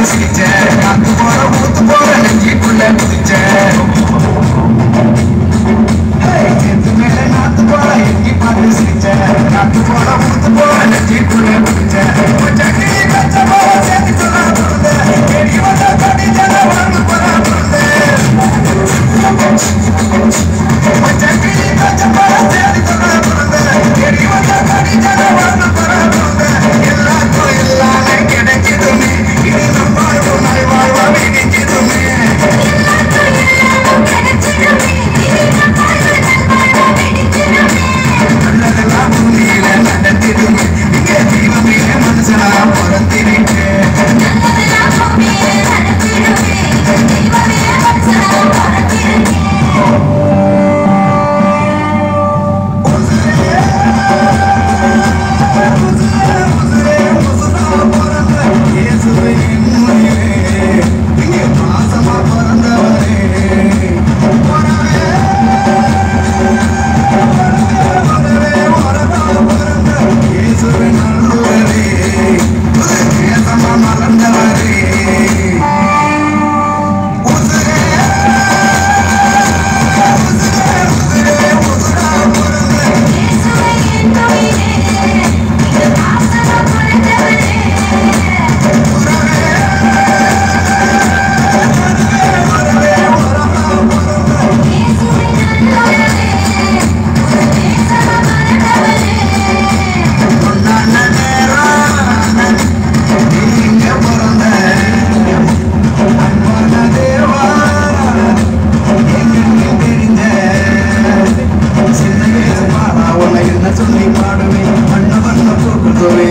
பார்த்து சிரிச்ச காத்து போற ஊத்து போற நெஞ்சிக்குள்ள குதிச்ச.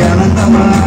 அனந்தமா